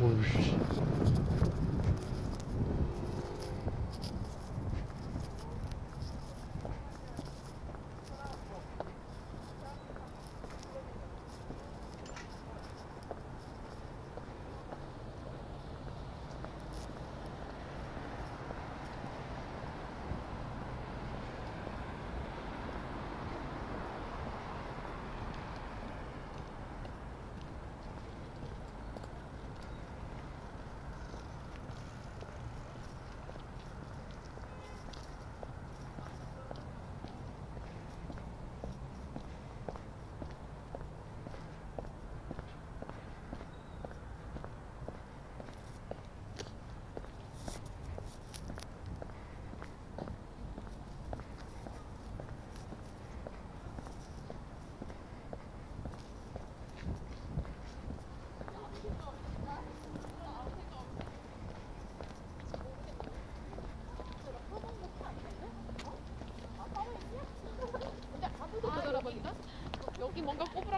hoje.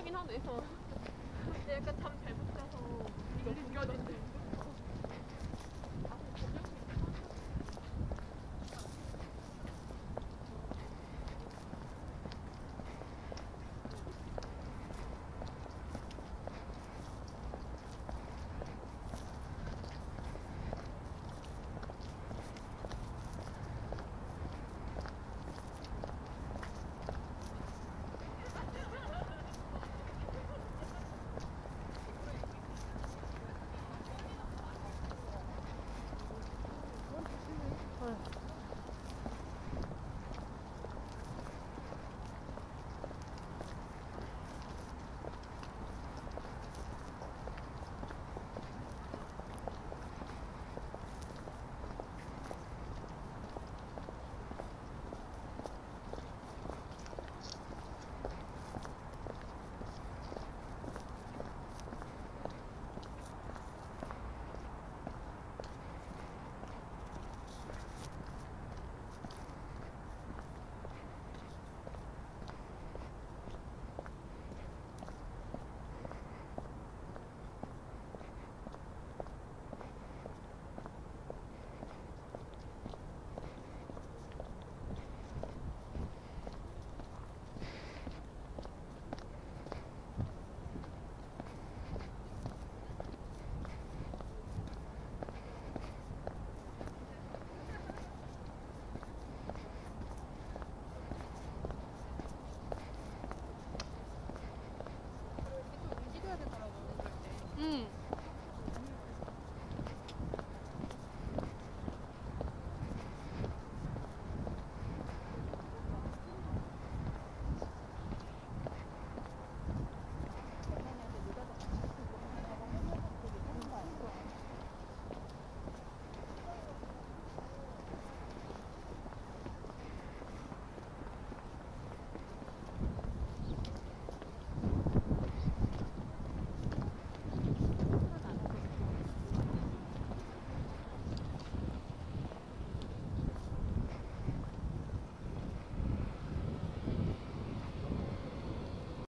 하긴 하네. 어. 근데 약간 잠 잘못 자서 이거 구겨진대.